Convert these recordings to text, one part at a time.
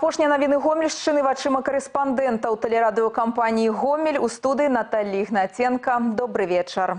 Апошнія навіны гомельшчыны вачыма карэспандэнта ў тэлерадыёкампаніі Гомель у студыі Наталі Ігнаценка. Добры вечар.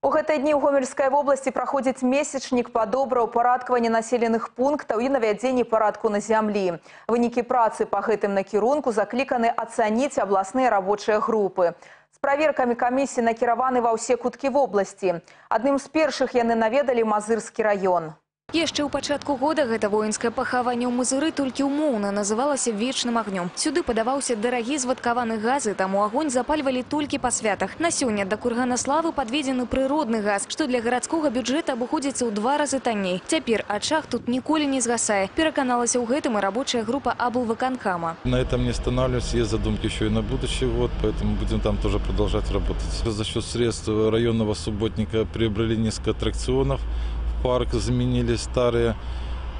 У гэтыя дні ў гомельскай вобласці праходзіць месячнік па добраўпарадкаванні населеных пунктаў і навядзенні парадку на зямлі. Вынікі працы па гэтым накірунку закліканы ацаніць абласныя рабочыя групы. З праверкамі камісіі накіраваны ва ўсе куткі вобласці. Адным з першых яны наведалі Мазырскі раён. Яшчэ ў пачатку года гэта воінскае пахаванне ў мазыры толькі ўмоўна называлася вечным агнём. Сюды падаваўся дарагі звадкаваны газы, таму агонь запальвалі толькі па святах. На сёння да кургана славы падведзены прыродны газ, што для гарадскога бюджэта абыходзіцца ў два разы танней. Цяпер ачаг тут ніколі не згасае. Пераканалася ў гэтым і рабочая група аблвыканкама. На этом не останавливаюсь. Есть задумки еще и на будущий год, поэтому будем там тоже продолжать работать. За счет средств районного субботника приобрели несколько аттракционов. Парк заменили старые.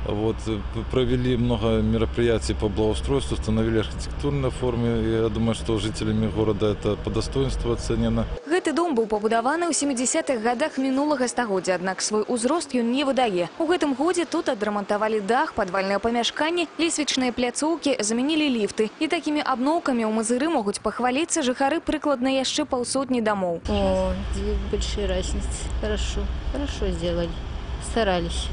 Вот, э, провели много мероприятий по благоустройству, установили архитектурные формы. Я думаю, что жителями города это по достоинству оценено. Гэты дом быў пабудаваны ў 70-х гадах мінулага стагоддзя, аднак свой узрост ён не выдае. У гэтым годзе тут адрамантавалі дах, падвальныя памяшканні, лесвічныя пляцоўкі, заменілі ліфты. І такімі абноўкамі ў мазыры могуць пахваліцца жыхары прыкладна яшчэ паўсотні домоў. О, две большие разницы. Хорошо, хорошо сделали. Старались.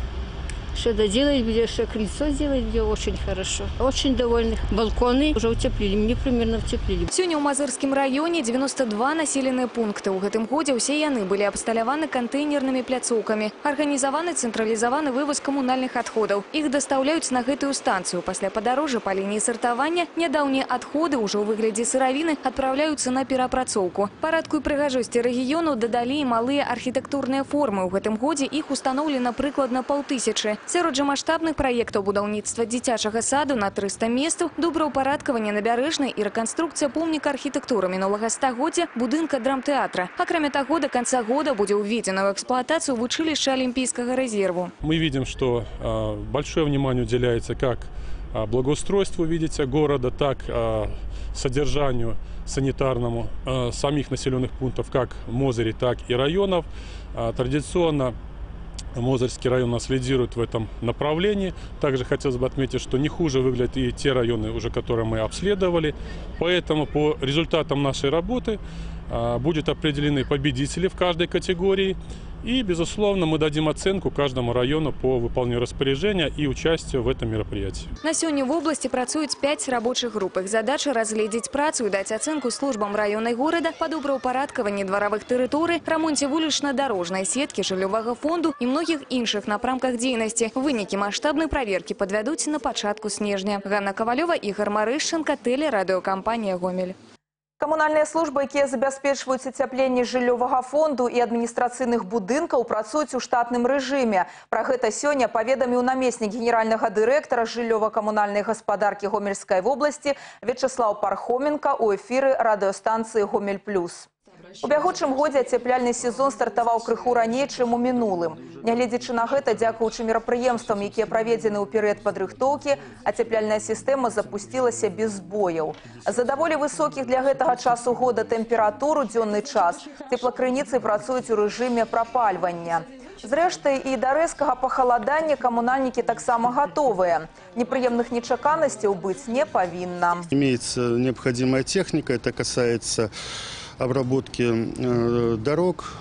Что доделать, где что крыльцо сделать, где очень хорошо. Очень довольны. Балконы уже утеплили, мне примерно утеплили. Сёння ў мазырскім раёне 92 населеныя пункты. У гэтым годзе ўсе яны былі абсталяваны кантэйнернымі пляцоўкамі. Арганізаваны цэнтралізаваны вывоз камунальных адходаў. Іх дастаўляюць на гэтую станцыю. Пасля падарожжа па лініі сартавання нядаўнія адходы ўжо ў выглядзе сыравіны адпраўляюцца на перапрацоўку. Парадку і прыгажосці рэгіёну дадалі і малыя архітэктурныя формы. У гэтым годзе іх устаноўлена прыкладна паўтысячы. Сярод жа маштабных праектаў будаўніцтва дзіцячага саду на 300 месцаў, добраўпарадкаванне набярэжнай і рэканструкцыя помніка архітэктуры мінулага стагоддзя будынка драмтэатра. Акрамя таго, до конца года будзе ўведзена ў эксплуатацыю вучылішча Олимпийского резерву. Мы видим, что э, большое внимание уделяется как э, благоустройству, видите, города, так э, содержанию санитарному э, самих населенных пунктов, как Мозыри, так и районов. Э, традиционно Мозырский район нас лидирует в этом направлении. Также хотелось бы отметить, что не хуже выглядят и те районы, уже которые мы обследовали. Поэтому по результатам нашей работы а, будут определены победители в каждой категории. И, безусловно, мы дадим оценку каждому району по выполнению распоряжения и участию в этом мероприятии. На сёння в области працуюць 5 рабочих груп. Іх задача разгледзець працу і даць ацэнку службам раёнай горада па добраўпарадкаванні дваравых тэрыторый, рамонце вулічна-дарожнай сеткі жыллёвага фонду і многіх іншых напрамках дзейнасці. Вынікі маштабнай праверкі падвядуць на пачатку снежня. Ганна Кавалёва, Ігор Марышченко, тэлерадыёкампанія «Гомель». Камунальныя службы, якія забяспечваюць ацяпленне жыллёвага фонду і адміністрацыйных будынкаў, працуюць у штатным рэжыме. Пра гэта сёння паведаміў намеснік генеральнага дырэктара жыллёва-камунальнай гаспадаркі Гомельскай вобласці Вячеслав Пархоменко ў эфіры радыёстанцыі Гомель Плюс. У бягучым годзе ацяпляльны сезон стартаваў крыху раней, чым у мінулым. Нягледзячы на гэта, дзякуючы мерапрыемствам, якія праведзены ў перыяд падрыхтоўкі, ацяпляльная сістэма запусцілася без збояў. За даволі высокіх для гэтага часу года тэмпературу дзённы час цеплакрыніцы працуюць у рэжыме прапальвання. Зрэшты, і да рэзкага пахаладання камунальнікі таксама гатовыя. Непрыемных нечаканасцяў быць не павінна. Имеется необходимая техника, это касается обработки э, дорог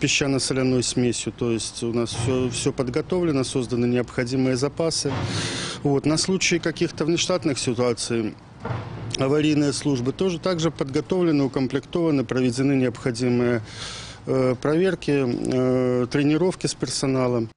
песчано-соляной смесью. То есть у нас все, все подготовлено, созданы необходимые запасы. Вот. На случай каких-то внештатных ситуаций аварийные службы тоже также подготовлены, укомплектованы, проведены необходимые э, проверки, э, тренировки с персоналом.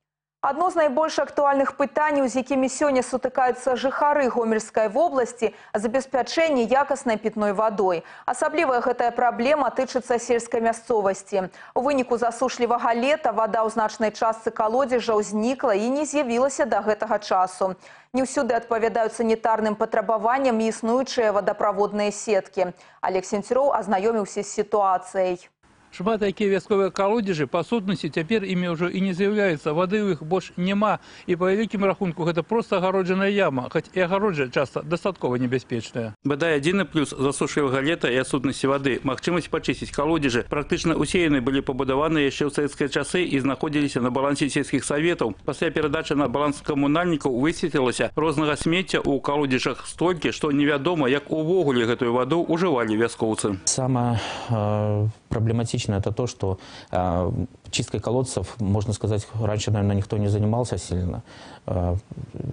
Адно з найбольш актуальных пытанняў, з якімі сёння сутыкаюцца жыхары гомельскай вобласці, забеспячэнне якаснай пітной вадой. Асаблівая гэтая праблема тычыцца сельскай мясцовасці. У выніку засушлівага лета вада ў значнай частцы калодзежа ўзнікла і не з'явілася да гэтага часу. Не ўсюды адпавядаюць санітарным патрабаванням і існуючыя вадаправодныя сеткі. Алег Сенцюроў азнаёміўся з сітуацыяй. Шмат якія вясковыя калодзежы па сутнасці цяпер імі ўжо і не з'яўляецца вады ў іх больш няма і па вялікім рахунку гэта проста агароджаная яма хоць і агароджа часта дастаткова небяспечная Бадай адзіны плюс засушлівага лета і адсутнасці вады магчымасць пачысціць калодзежы практычна ўсе яны былі пабудаваны яшчэ ў савецкія часы і знаходзіліся на балансе сельскіх саветаў пасля перадачы на баланс камунальнікаў высветлілася рознага смецця ў калодзежах столькі што невядома як увогуле гэтую ваду ўжывалі вяскоўцы Самое э, проблематичное это то, что э, чисткой колодцев, можно сказать, раньше, наверное, никто не занимался сильно. Э,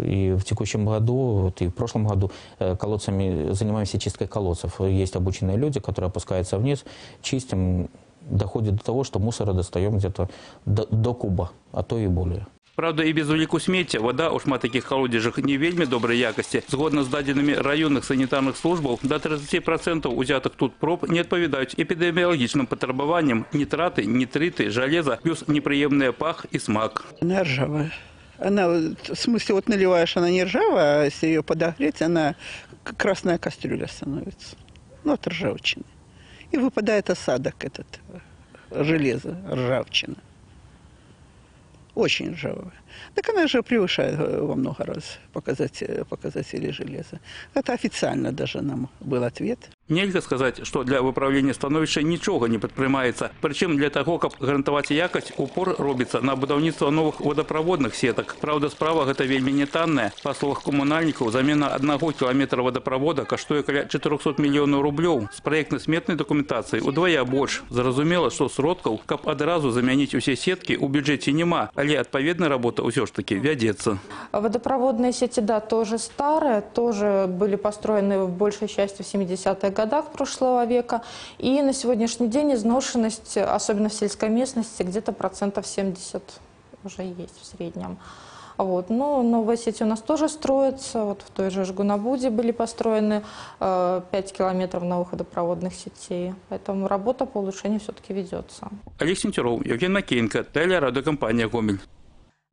и в текущем году, вот и в прошлом году э, колодцами занимаемся чисткой колодцев. Есть обученные люди, которые опускаются вниз, чистим, доходит до того, что мусора достаем где-то до, до куба, а то и более. Правда, і без уліку смецця вода ў шмат такіх калодзежах не вельмі добрай якасці. Згодна з дадзенымі раённых санітарных службаў, да 30% узятых тут проб не адпавядаюць эпідэміялагічным патрабаванням нітраты, нітрыты, жалеза, плюс непрыемны пах і смак. Она ржавая. Она, вот, в смысле, вот наливаешь, она не ржавая, а если ее подогреть, она как красная кастрюля становится. Ну, от ржавчины. И выпадает осадок этот, э, железо, ржавчина. Очень ржавая. Так она же превышает э, во много раз показатели, показатели железа. Это официально даже нам был ответ. Нельга сказаць, што для выпраўлення становішча нічога не прадпрымаецца. Прычым для таго, каб гарантаваць якасць, упор робіцца на будаўніцтва новых водаправодных сетак. Праўда, справа гэта вельмі не танная. Па словах камунальнікаў, замена аднаго кіламетра водаправода каштуе каля 400 мільёнаў рублёў. З праектна-сметнай дакументацыі удвая больш. Зразумела, што сродкаў, каб адразу замяніць усе сеткі, у бюджэце няма, але адпаведная работа ўсё ж таки вядзецца. Водопроводные сети, да, тоже старые, тоже были построены в большей части в 70-х годах прошлого века. И на сегодняшний день изношенность, особенно в сельской местности, где-то процентов 70 уже есть в среднем. Вот. Но новые сети у нас тоже строятся. Вот в той же Жгунабуде были построены э, 5 километров новых водопроводных сетей. Поэтому работа по улучшению все-таки ведется. Олег Сенцюроў, Евген Макеенко, тэлерадыокампанія Гомель.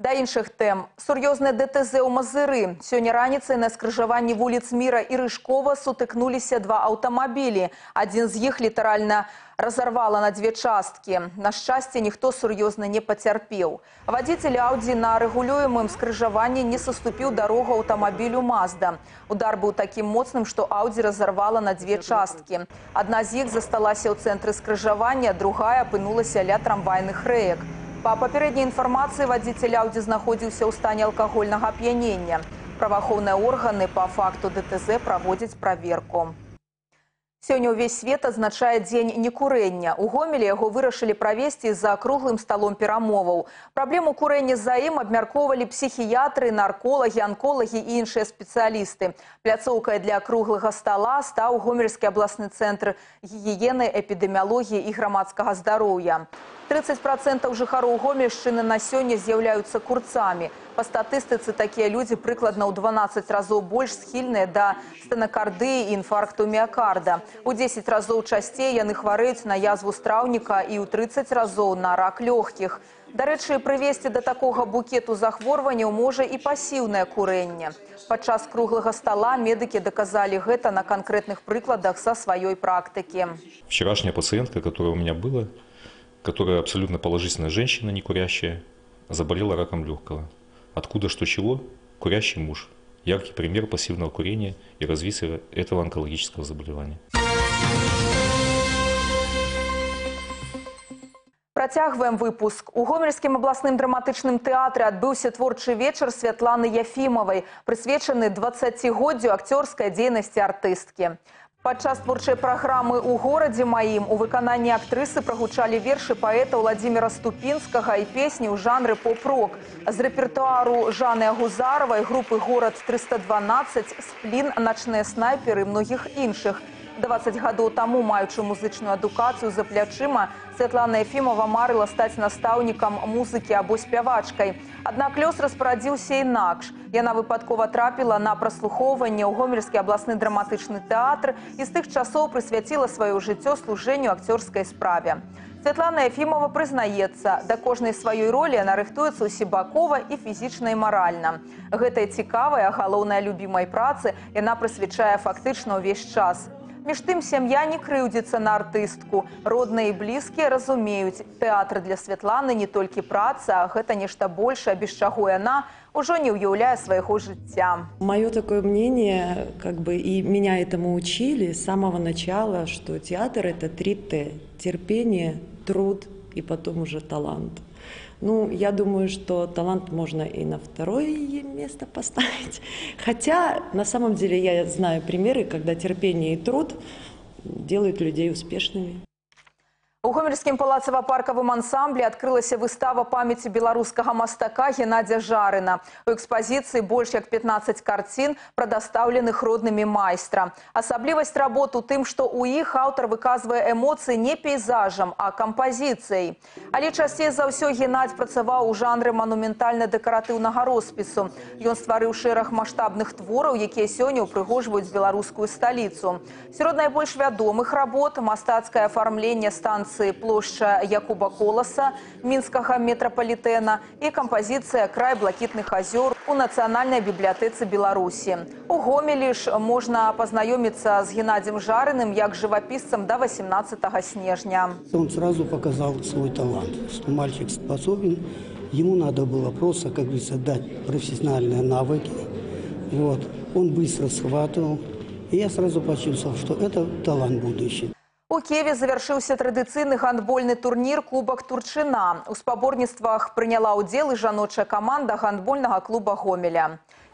Да іншых тэм. Сур'ёзныя ДТЗ ў Мазыры. Сёння раніцай на скрыжаванні вуліц Міра і Рыжкова сутыкнуліся два аўтамабілі. Адзін з іх літаральна разорвала на две часткі. На шчасце, ніхто сур'ёзна не пацярпеў. Вадзіцель Аўдзі на рэгулюемым скрыжаванні не саступіў дарогу аўтамабілю Мазда. Удар быў такім моцным, што Аўдзі разорвала на две часткі. Адна з іх засталася ў цэнтры скрыжавання, другая апынулася ля трамвайных рэек. Па папярэдняй інфармацыі вадзіцель Аўдзі знаходзіўся ў стане алкагольнага ап'янення. Праваахоўныя органы па факту ДТЗ праводзяць праверку. Сёння ўвесь свет адзначае дзень некурэння. У гомелі яго вырашылі правесці за круглым сталом перамоваў. Праблему курэння за ім абмяркоўвалі псіхіятры, нарколагі, анколагі і іншыя спецыялісты. Пляцоўкай для круглага стала стаў гомельскі абласны цэнтр гігіены, эпідэміялогіі і грамадскага здароўя. 30% жыхароў гомельшчыны на сёння з'яўляюцца курцамі. Па статыстыцы такія людзі прыкладна ў 12 разоў больш схільныя да стэнакардыі і інфаркту міякарда. У 10 разоў часцей яны хварэюць на язву страўніка і ў 30 разоў на рак лёгкіх. Дарэчы, прывесці да такога букету захворванняў можа і пасіўнае курэнне. Падчас круглага стала медыкі даказалі гэта на канкрэтных прыкладах са сваёй практыкі. Вчерашняя пациентка, которая у меня была, которая абсолютно положительная женщина, не курящая, заболела раком легкого. Откуда, что, чего? Курящий муж. Яркий пример пассивного курения и развития этого онкологического заболевания. Працягваем выпуск. У гомельскім абласным драматычным тэатры адбыўся творчы вечар Святланы Яфімавай, прысвечаны 20годдзю акцёрскай дзейнасці артысткі. Падчас творчай праграмы ў горадзе маім у выкананні актрысы прагучалі вершы паэта Владзіміра Ступінскага і песні ў жанры поп-рок. З рэпертуару Жаны Агузаравай, групы «Горад 312», «Сплін», «Начныя снайперы» і многіх іншых. 20 гадоў таму, маючы музычную адукацыю за плячыма, Святлана Ефімова марыла стаць настаўнікам музыкі або спявачкай. Аднак лёс распарадзіўся інакш. Яна выпадкова трапіла на праслухоўванне ў гомельскі абласны драматычны тэатр і з тых часоў прысвяціла сваё жыццё служэнню акцёрскай справе. Святлана Ефімова прызнаецца, да кожнай сваёй ролі яна рыхтуецца ўсебакова і фізічна і маральна. Гэтай цікавай, а галоўнай любімай працы яна прысвячае фактычна ўвесь час. Між тым сям'я не крыўдзіцца на артыстку. Родныя і блізкія разумеюць, тэатр для Святланы не толькі праца, а гэта нешта большае, без чаго яна ўжо не ўяўляе свайго жыцця. Мое такое мнение, как бы и меня этому учили с самого начала, что театр это 3Т. Терпение, труд и потом уже талант. Ну, я думаю, что талант можно и на второе место поставить. Хотя, на самом деле, я знаю примеры, когда терпение и труд делают людей успешными. У гомельскім палацава-паркавым ансамблі адкрылася выстава памяці беларускага мастака Геннадзя Жарына. У экспазіцыі больш як 15 карцін, прадастаўленых роднымі майстра. Асаблівасць работ у тым, што ў іх аўтар выказвае эмоцыі не пейзажам, а кампазіцыяй. Але часцей за ўсё Геннадзь працаваў у жанры манументальна-дэкаратыўнага роспісу. Ён стварыў шэраг маштабных твораў, якія сёння ўпрыгожваюць беларускую сталіцу. Сярод найбольш вядомых работ мастацкае афармленне станцыі станцыі плошча Якуба Коласа, мінскага метрапалітэна і кампазіцыя край блакітных азёр у Нацыянальнай бібліятэцы Беларусі. У Гомелі ж можна пазнаёміцца з Геннадзем Жарыным як жывапісцам да 18 снежня. Он сразу показал свой талант, что мальчик способен, ему надо было просто, как говорится, дать профессиональные навыки. Вот. Он быстро схватывал, и я сразу почувствовал, что это талант будущий. У Киеве завяршыўся традыцыйны гандбольны турнір кубак Турчына. У спаборніцтвах прыняла ўдзел і жаночая каманда гандбольнага клуба Гомеля.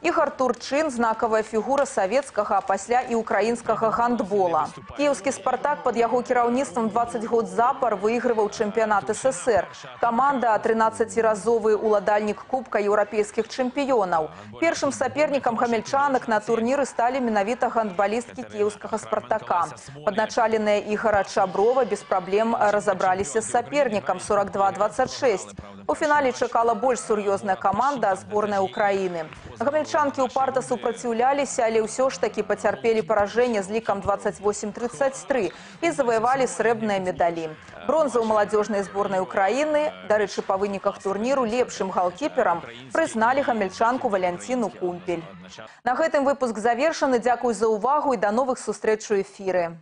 Ігар Турчын – знакавая фігура савецкага, а пасля і украінскага гандбола. Кіеўскі «Спартак» пад яго кіраўніцтвам 20 год запар выйгрываў чэмпіянат СССР. Каманда – 13-разовы уладальнік Кубка еўрапейскіх чэмпіёнаў. Першым сапернікам гамельчанак на турніры сталі менавіта гандбалісткі кіеўскага «Спартака». Падначаленыя Ігара Чаброва без праблем разабраліся з сапернікам 42-26. У фінале чакала больш сур'ёзная каманда зборная Украіны. Гамельчанкі ўпарта супраціўляліся, але ўсё ж такі пацярпелі паражэнне з лікам 28-33 і заваявалі срэбныя медалі. Бронза ў маладзёжнай зборнай Украіны, дарэчы, па выніках турніру лепшым галкіперам прызналі гамельчанку Валянціну Кумпель. На гэтым выпуск завершаны. Дзякуй за ўвагу і да новых сустрэч у эфіры.